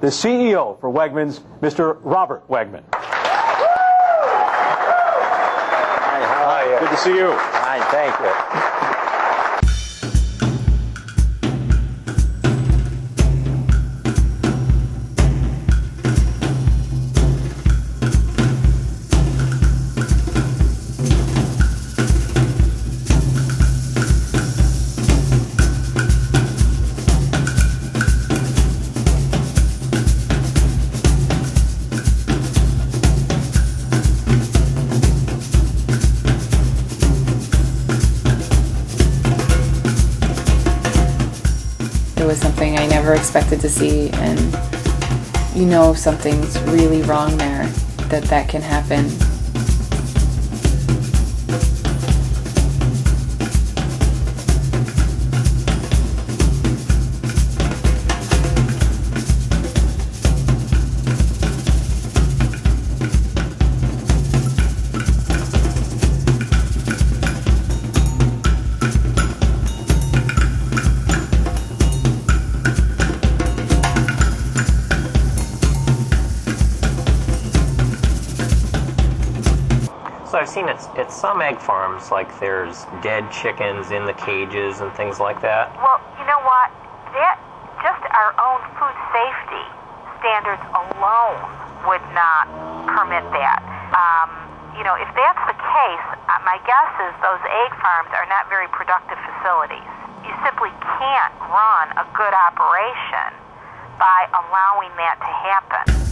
the CEO for Wegmans, Mr. Robert Wegman. Hi, how are you? Good to see you. Fine, thank you. It was something I never expected to see, and you know if something's really wrong there, that that can happen. So I've seen it at some egg farms, like there's dead chickens in the cages and things like that. Well, you know what? That just our own food safety standards alone would not permit that. Um, you know, if that's the case, uh, my guess is those egg farms are not very productive facilities. You simply can't run a good operation by allowing that to happen.